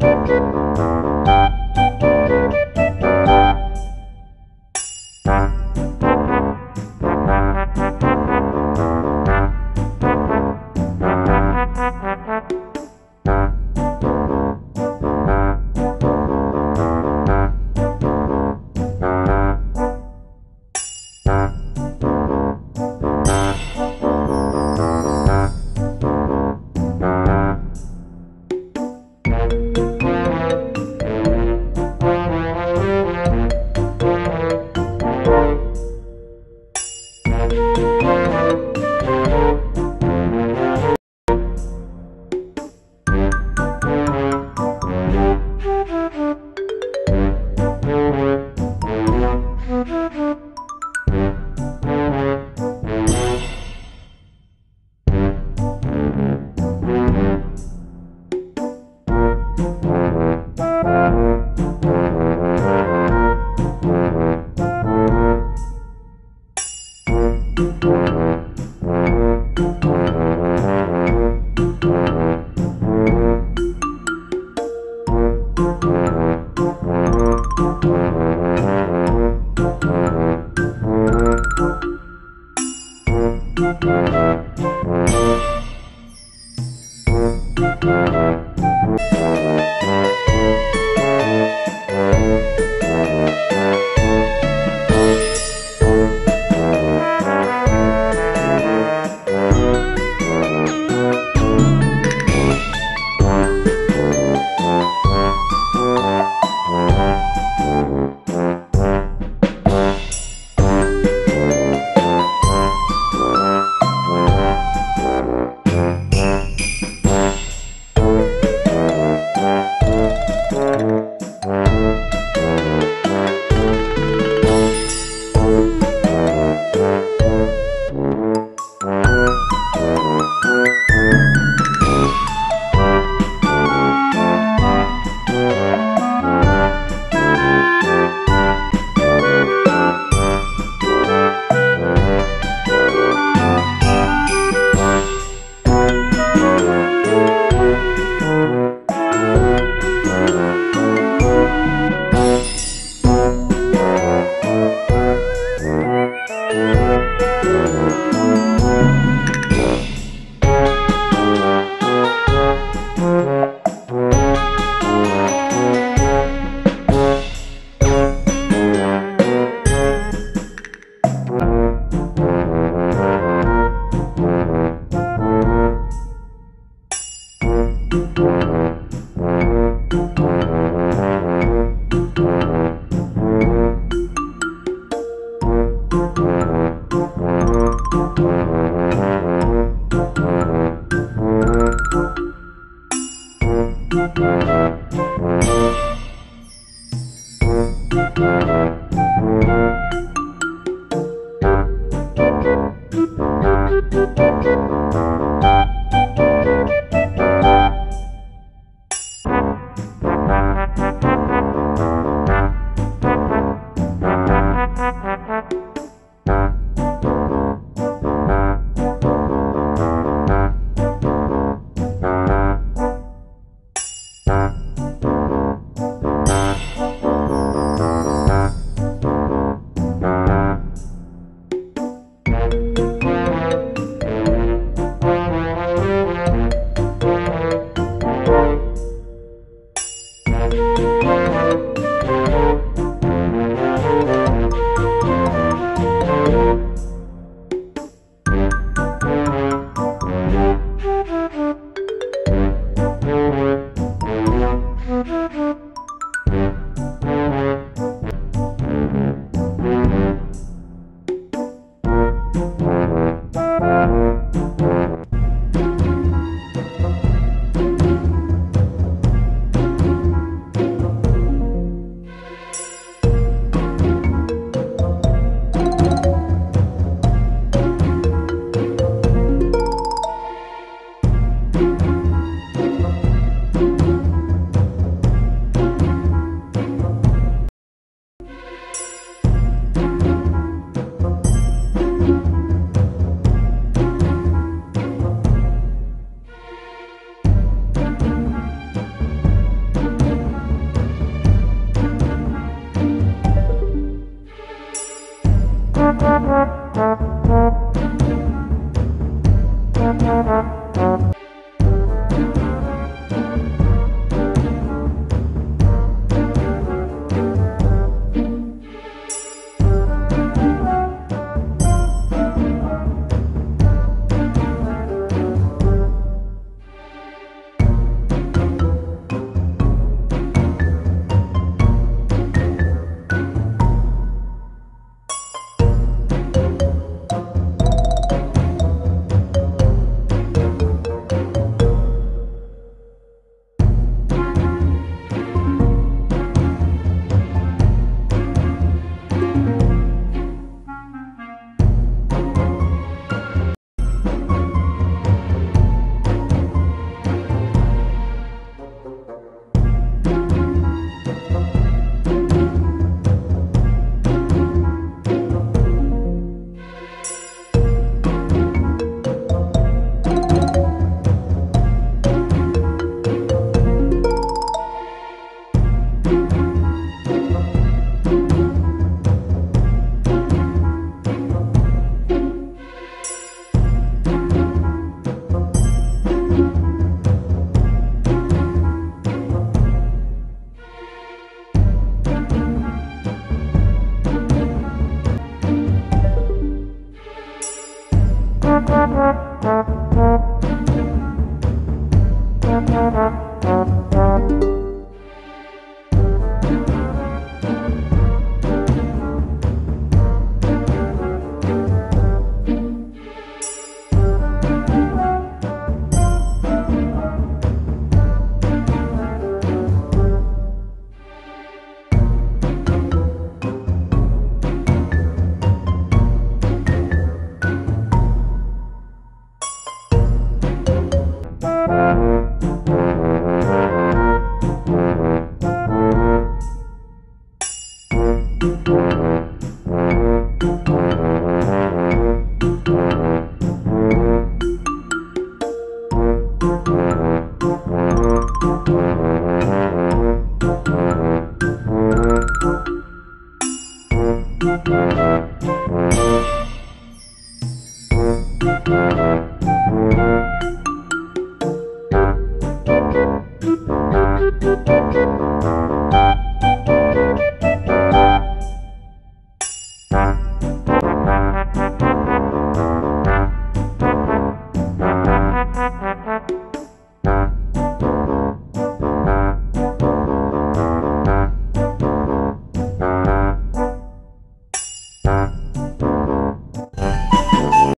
Música Música